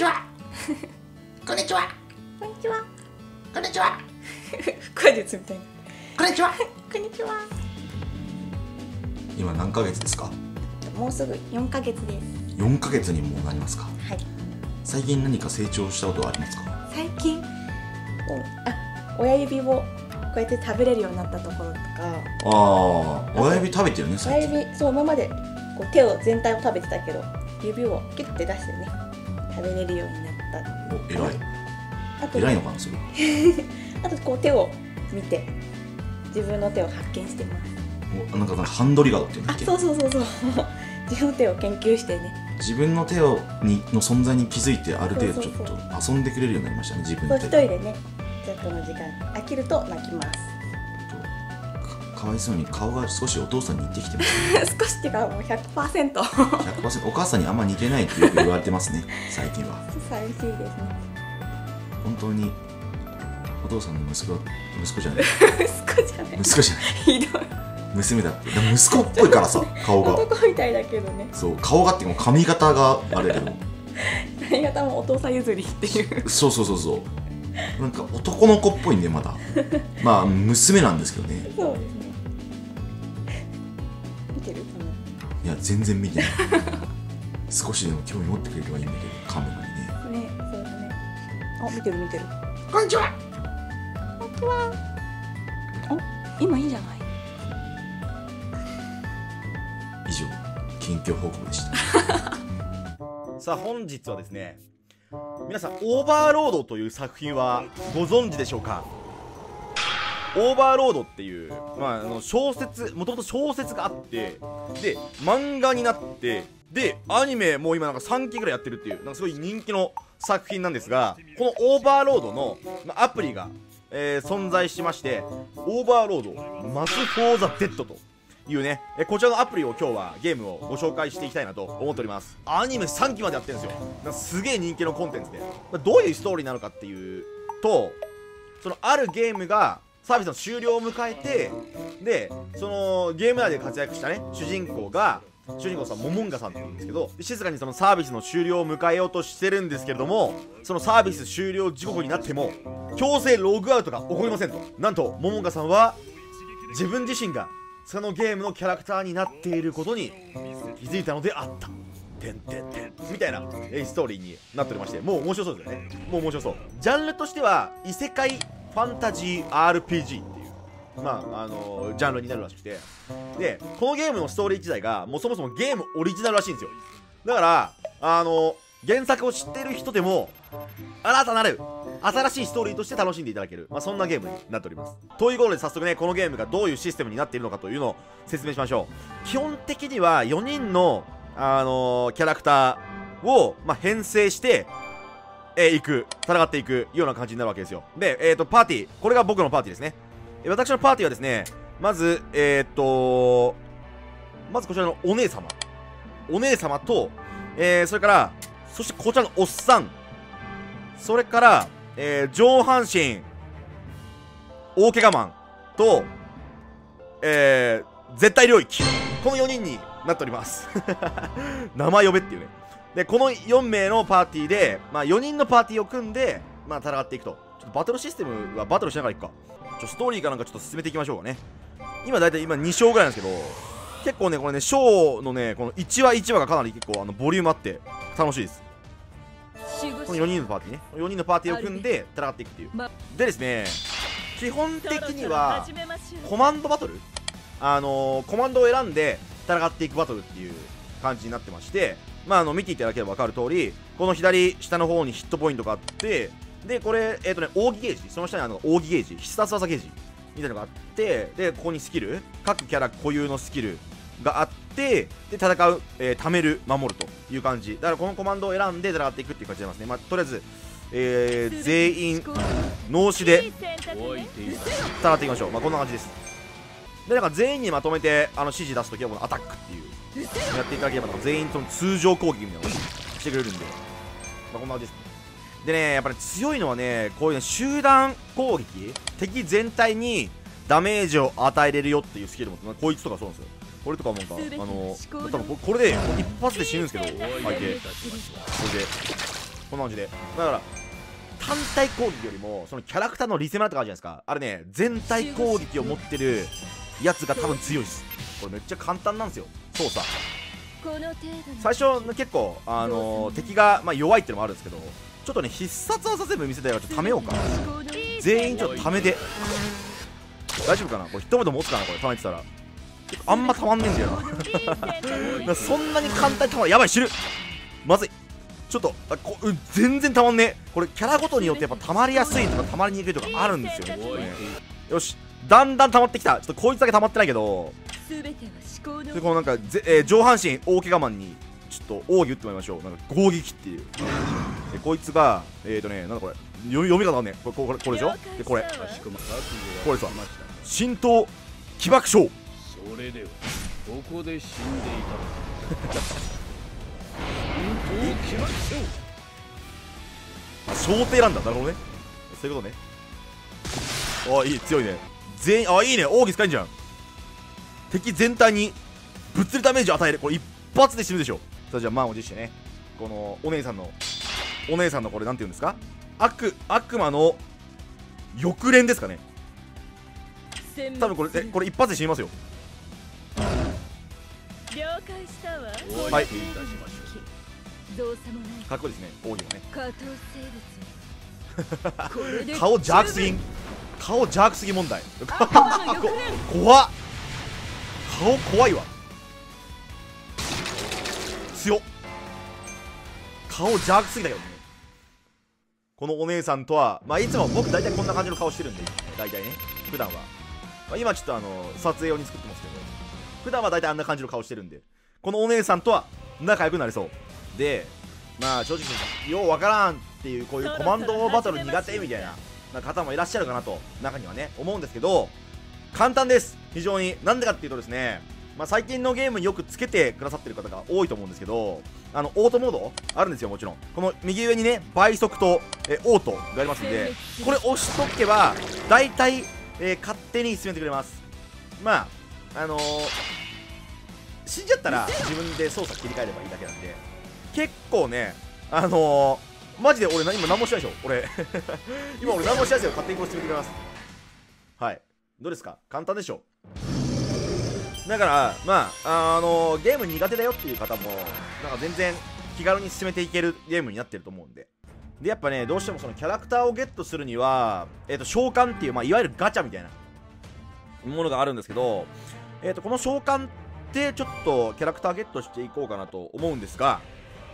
ちは。こんにちは。こんにちは。こんにちは。腹話術みたい。なこんにちは。こんにちは。今何ヶ月ですか？もうすぐ4ヶ月です。4ヶ月にもうなりますか？はい。最近何か成長したことはありますか？最近？うんあ親指をこうやって食べれるようになったところとか。ああ親指食べてるね親指そう今までこう手を全体を食べてたけど指をキュッて出してね食べれるようになった。お偉い。あと偉いのかなそれ。あとこう手を見て自分の手を発見してますおなんかなんかハンドリガードっていうんだあっけ？そうそうそうそう。自分の手を研究してね。自分の手をにの存在に気づいてある程度ちょっと遊んでくれるようになりましたね自分の手で一人でねちょっとの時間飽きると泣きますかかわいそうに顔が少しお父さんに似てきてますね。少しっていうかもう100% 100%お母さんにあんま似てないってよく言われてますね。最近は。寂しいですね。本当にお父さんの息子息子じゃない。息子じゃない。息子じゃない。ひどい。娘だって。息子っぽいからさ顔が。男みたいだけどね。そう顔がっていうか髪型があれだけど。髪型もお父さん譲りっていう。そうそうそうそう。なんか男の子っぽいんでまだ。まあ娘なんですけどね。そうですね見てるいや全然見てない。少しでも興味持ってくれればいいんだけどカメラにね。ねそうだね。あ見てる見てる。こんにちは。本当は。お今いいんじゃない？以上近況報告でした。さあ本日はですね皆さんオーバーロードという作品はご存知でしょうか？オーバーロードっていう、まあ、あの小説もともと小説があってで漫画になってでアニメもう今なんか3期ぐらいやってるっていうなんかすごい人気の作品なんですがこのオーバーロードの、アプリが、えー存在しましてオーバーロード Mass for the Dead というね、えこちらのアプリを今日はゲームをご紹介していきたいなと思っております。アニメ3期までやってるんですよ。すげえ人気のコンテンツで、どういうストーリーなのかっていうとそのあるゲームがサービスの終了を迎えてでそのゲーム内で活躍したね主人公が主人公さんモモンガさんって言うんですけど静かにそのサービスの終了を迎えようとしてるんですけれどもそのサービス終了時刻になっても強制ログアウトが起こりませんと。なんとモモンガさんは自分自身がそのゲームのキャラクターになっていることに気づいたのであった。てんてんてん。みたいなストーリーになっておりましてもう面白そうですよね。もう面白そう。ジャンルとしては異世界ファンタジー RPG っていうまああのジャンルになるらしくて。でこのゲームのストーリー自体がもうそもそもゲームオリジナルらしいんですよ。だからあの原作を知ってる人でも新たなる新しいストーリーとして楽しんでいただける、まあ、そんなゲームになっております。ということで早速ねこのゲームがどういうシステムになっているのかというのを説明しましょう。基本的には4人の、あのーキャラクターを、まあ、編成してえー、行く。戦っていくような感じになるわけですよ。で、えー、とパーティー。これが僕のパーティーですね。えー私のパーティーはですねまずえっ、とまずこちらのお姉様。お姉様と、え、それからそしてこちらのおっさん。それから、え上半身大怪我マンと、え絶対領域。この4人になっております。名前呼べっていうね。でこの4名のパーティーで、まあ、4人のパーティーを組んで、まあ、戦っていくと。ちょっとバトルシステムはバトルしながらいくか。ちょストーリーかなんかちょっと進めていきましょうかね。今大体今2章ぐらいなんですけど結構ねこれね章のねこの1話1話がかなり結構あのボリュームあって楽しいです。この4人のパーティーね。4人のパーティーを組んで戦っていくっていう。でですね基本的にはコマンドバトル？あのーコマンドを選んで戦っていくバトルっていう感じになってましてまああの見ていただければ分かる通りこの左下の方にヒットポイントがあってでこれえっ、とね奥義ゲージその下にあの奥義ゲージ必殺技ゲージみたいなのがあってでここにスキル各キャラ固有のスキルがあってで戦う、えー貯める守るという感じ。だからこのコマンドを選んで戦っていくっていう感じになりますね。まあとりあえず、えー全員脳死で戦っていきましょう。まあこんな感じです。でなんか全員にまとめてあの指示出すときはこのアタックっていう。やっていただければ全員その通常攻撃みたいなのをしてくれるんで、まあ、こんな感じですね。でねやっぱり強いのはねこういうね集団攻撃敵全体にダメージを与えれるよっていうスキルも、まあ、こいつとかそうなんですよ。これとかもなんかあの多分ここれで一発で死ぬんですけど相手。これで。こんな感じで。だから単体攻撃よりもそのキャラクターのリセマラって感じじゃないですか。あれね全体攻撃を持ってるやつが多分強いです。これめっちゃ簡単なんですよ操作。最初の結構あのー敵が、まあ、弱いっていうのもあるんですけどちょっとね必殺技全部見せたいからちょっとためようか。全員ちょっとためて。大丈夫かな？これ一言持つかな？これためてたら。あんまたまんねえんだよな。そんなに簡単にたまる。やばい死ぬ。まずい。ちょっとあこうん全然たまんねえ。これキャラごとによってやっぱたまりやすいとかたまりにくいとかあるんですよね。よし。だんだん溜まってきた。ちょっとこいつだけ溜まってないけどでこのなんかぜ、えー上半身大怪我マンにちょっと奥義打ってもらいましょう。なんか攻撃っていう。でこいつがえーとねなんだこれ。読み方わかんねこれこれこれでしょ？でこれ。これさ浸透起爆症。それではここで死んでいた。のか本当決まっちゃあ小艇なんだ。なるほどね。そういうことね。ああいい強いね。全員あいいね。奥義使えんじゃん。敵全体に物理ダメージを与える。これ一発で死ぬでしょ。さあじゃあ満を持してね。このお姉さんのお姉さんのこれなんて言うんですか？悪悪魔の翼連ですかね。多分これえこれ一発で死にますよ。了解したわ。おはいかっこいいですね。奥義もね。下等生物これで顔邪悪すぎ。ん顔邪悪すぎ問題。怖っ顔怖いわ。強っ。顔邪悪すぎだけどねこのお姉さんとはまあいつも僕大体こんな感じの顔してるんで大体ね。普段は、まあ、今ちょっとあの撮影用に作ってますけど。普段は大体あんな感じの顔してるんで。このお姉さんとは仲良くなれそう。でまあ正直ようわからんっていうこういうコマンドバトル苦手みたいな方もいらっしゃるかなと中にはね思うんですけど。簡単です。非常に。なんでかっていうとですねまあ、最近のゲームによくつけてくださってる方が多いと思うんですけどあのオートモードあるんですよもちろん。この右上にね倍速とえオートがありますんで これ押しとけば大体、えー勝手に進めてくれます。まああのー死んじゃったら自分で操作切り替えればいいだけなんで結構ねあのーマジで俺な今何もしないでしょ俺。今俺何もしないですよ勝手にこれ進めてくれます。はいどうですか簡単でしょだからまああのゲーム苦手だよっていう方もなんか全然気軽に進めていけるゲームになってると思うんで。でやっぱねどうしてもそのキャラクターをゲットするには、えー、と召喚っていう、まあ、いわゆるガチャみたいなものがあるんですけど、えー、とこの召喚ってちょっとキャラクターゲットしていこうかなと思うんですが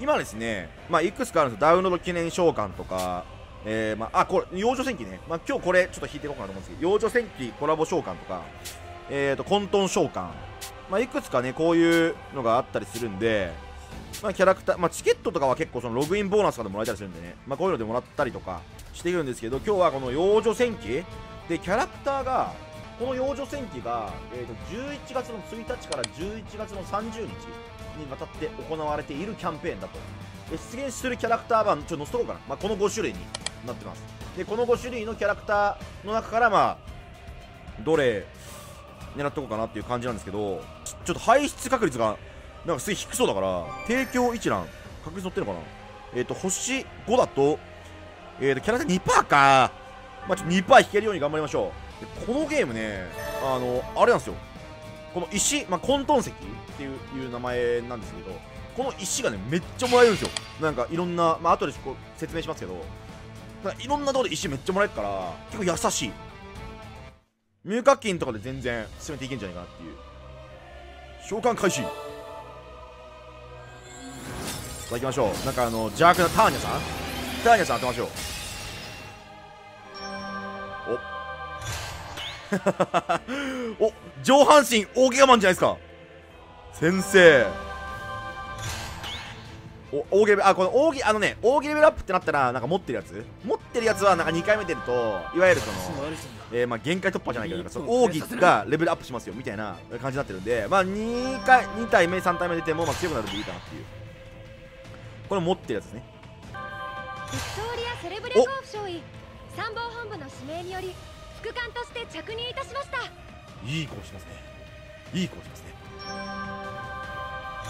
今ですね、まあ、いくつかあるんです。ダウンロード記念召喚とかえー、まあ、これ、幼女戦記ね。まあ、今日これ、ちょっと引いていこうかなと思うんですけど、幼女戦記コラボ召喚とか、えーと、混沌召喚。まあ、いくつかね、こういうのがあったりするんで、まあ、キャラクター、まあ、チケットとかは結構そのログインボーナスとかでもらえたりするんでね、まあ、こういうのでもらったりとかしているんですけど、今日はこの幼女戦記で、キャラクターが、この幼女戦記が、えー、と11月の1日から11月の30日にわたって行われているキャンペーンだと。出現するキャラクター版、ちょっと載せとこうかな。まあ、この5種類になってます。で、この5種類のキャラクターの中から、まあ、どれ狙っておこうかなっていう感じなんですけど、ちょっと排出確率が、なんかすげえ低そうだから、提供一覧、確率載ってるのかな？えっ、と、星5だと、えっ、と、キャラクター2%か。まあ、ちょっと2%引けるように頑張りましょう。でこのゲームね、あの、あれなんですよ。この石、まあ、混沌石っていういう名前なんですけど、この石がね、めっちゃもらえるんですよ。なんかいろんな、まあ後でこう説明しますけど、なんかいろんなところで石めっちゃもらえるから、結構優しい。入荷金とかで全然進めていけんじゃないかなっていう。召喚開始さあ行きましょう。なんかあの、邪悪なターニャさん？ターニャさん当てましょう。お お上半身大怪我マンじゃないですか先生お大ゲレベルあこの大ゲあのね大ゲレベルアップってなったらなんか持ってるやつ？持ってるやつはなんか2回目出るといわゆるそのえー、まあ限界突破じゃないけどなんかその奥義がレベルアップしますよみたいな感じになってるんでまあ2回2体目3体目出てもまあ強くなるんでいいかなっていう。これ持ってるやつですね。ビクトーリア・セレブレコーフ少尉参謀本部の指名により副官として着任いたしました。いい子しますね。いい子しますね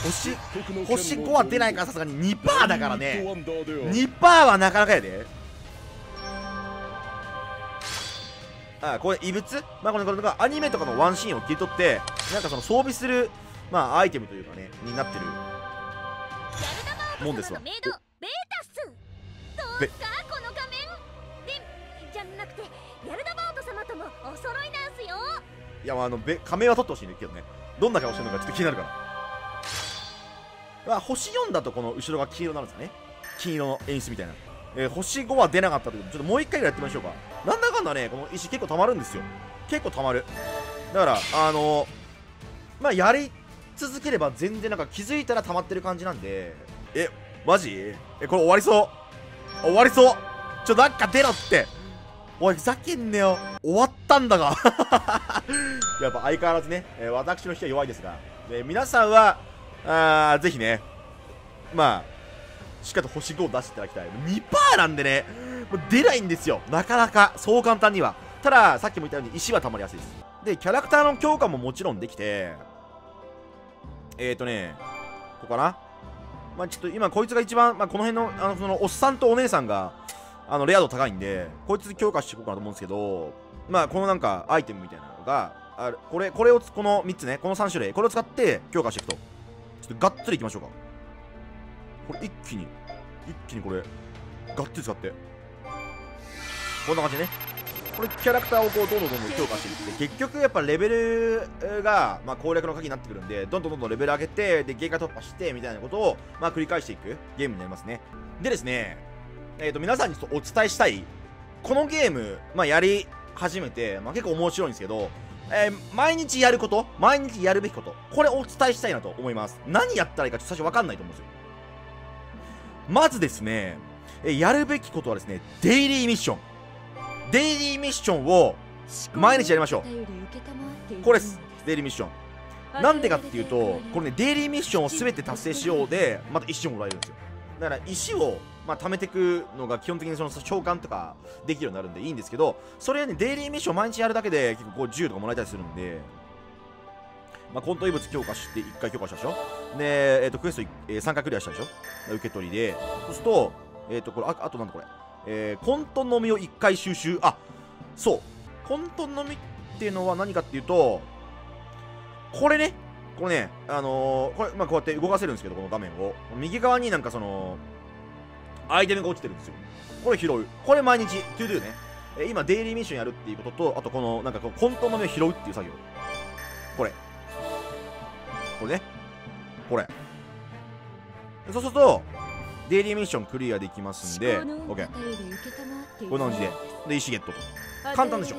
星星5は出ないからさすがに2%だからね。2%はなかなかやで。あこれ異物？まあこれこれがアニメとかのワンシーンを切り取ってなんかその装備するまあアイテムというかねになってる。もんですわ。ベータス。どうかこの仮面？でじゃなくてヤルダバート様ともお揃いなんすよ。いやまああのべ仮面は取ってほしいんだけどね。どんな顔してるのかちょっと気になるからまあ星4だとこの後ろが黄色になるんですかね。金色の演出みたいな、えー星5は出なかったということでちょっともう一回ぐらいやってみましょうか。なんだかんだねこの石結構溜まるんですよ。結構溜まる。だからあのまあやり続ければ全然なんか気づいたら溜まってる感じなんで。えマジ？えこれ終わりそう？終わりそう？ちょなんか出ろって。おいふざけんなよ。終わったんだが。やっぱ相変わらずね、えー私の引きは弱いですが、えー皆さんはあーぜひね。まあしっかりと星5を出していただきたい。2%なんでね。もう出ないんですよ。なかなかそう簡単には。たださっきも言ったように石は溜まりやすいです。でキャラクターの強化ももちろんできて。えーとねここかな。まあちょっと今こいつが一番、まあ、この辺のあのそのおっさんとお姉さんがあのレア度高いんでこいつ強化していこうかなと思うんですけどまあこのなんかアイテムみたいなのがあるこれこれをこの3つねこの3種類これを使って強化していくと。ちょっとがっつりいきましょうか。これ一気に一気にこれがっつり使って。こんな感じでね。これキャラクターをこうどんどんどんどん強化していって結局やっぱレベルが、まあ、攻略の鍵になってくるんでどんどんどんどんレベル上げてで限界突破してみたいなことを、まあ、繰り返していくゲームになりますね。でですねえー、と皆さんにお伝えしたいこのゲーム、まあ、やり始めて、まあ、結構面白いんですけど、えー毎日やること毎日やるべきことこれお伝えしたいなと思います。何やったらいいかちょっと最初分かんないと思うんですよ。まずですね、えーやるべきことはですねデイリーミッション。デイリーミッションを毎日やりましょう。これです。デイリーミッション。なんでかっていうとこれねデイリーミッションを全て達成しようでまた石をもらえるんですよだから石をまあ貯めていくのが基本的にその召喚とかできるようになるんでいいんですけどそれねデイリーミッション毎日やるだけで結構こう10とかもらえたりするんでまあ、コント異物強化して1回強化したでしょ？で、えっとクエスト、えー3回クリアしたでしょ？受け取りで。そうするとえっ、とこれああとなんだこれ。えー、混沌の実を1回収集。あそう。混沌の実っていうのは何かっていうとこれね。これねあのーこれ、まあ、こうやって動かせるんですけどこの画面を。右側になんかそのアイテムが落ちてるんですよ。これ拾う。これ毎日 to do ね。えー今デイリーミッションやるっていうこととあとこのなんかこの混沌の実を拾うっていう作業。これ。これね。これ。そうするとデイリーミッションクリアできますんで OK こんな感じで。で石ゲットと。簡単でしょ。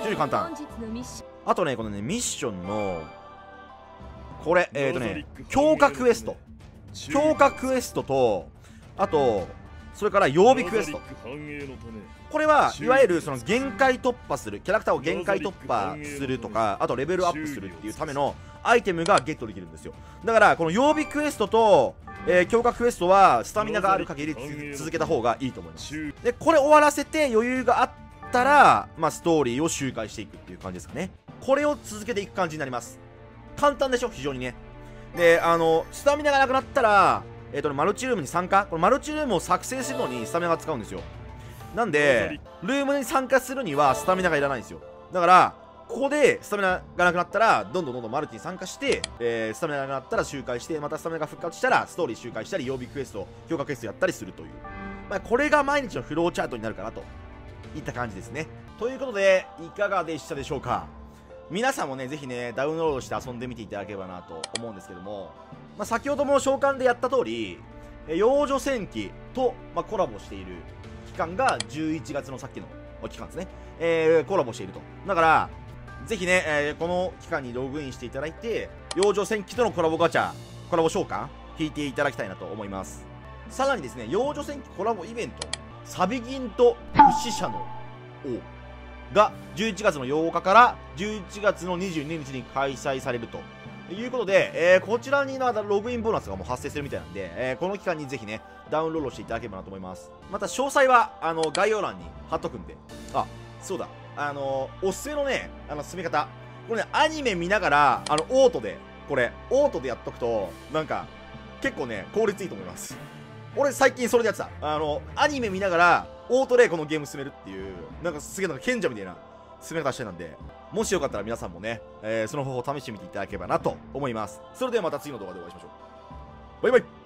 非常に簡単。あとねこのねミッションのこれえっ、ー、とね強化クエスト。強化クエストとあとそれから曜日クエスト。これはいわゆるその限界突破するキャラクターを限界突破するとかあとレベルアップするっていうためのアイテムがゲットできるんですよ。だからこの曜日クエストと、えー強化クエストはスタミナがある限りつ続けた方がいいと思います。でこれ終わらせて余裕があったら、まあ、ストーリーを周回していくっていう感じですかね。これを続けていく感じになります簡単でしょ？非常にね。であのスタミナがなくなったらえっ、とねマルチルームに参加。このマルチルームを作成するのにスタミナが使うんですよ。なんでルームに参加するにはスタミナがいらないんですよ。だからここでスタミナがなくなったらどんどんどんどんマルチに参加して、えースタミナがなくなったら周回してまたスタミナが復活したらストーリー周回したり曜日クエスト強化クエストやったりするという、まあ、これが毎日のフローチャートになるかなと。いった感じですね。ということでいかがでしたでしょうか？皆さんもねぜひねダウンロードして遊んでみていただければなと思うんですけども、まあ、先ほども召喚でやった通り幼女戦記と、まあ、コラボしている期間が11月のさっきの期間ですね、えーコラボしていると。だからぜひね、えーこの期間にログインしていただいて幼女戦記とのコラボガチャコラボ召喚引いていただきたいなと思います。さらにですね幼女戦記コラボイベントサビ銀と不死者の王。が11月の8日から11月の22日に開催されると。いうことで、えーこちらにまたログインボーナスがもう発生するみたいなんで、えーこの期間にぜひねダウンロードしていただければなと思います。また詳細はあの概要欄に貼っとくんで。あそうだ。あのおすすめのねあの進め方。これねアニメ見ながらあのオートでこれオートでやっとくとなんか結構ね効率いいと思います。俺最近それでやってた。あのアニメ見ながらオートレイこのゲーム進めるっていうなんかすげえなんか賢者みたいな進め方してなんでもしよかったら皆さんもね、えーその方法を試してみていただければなと思います。それではまた次の動画でお会いしましょう。バイバイ。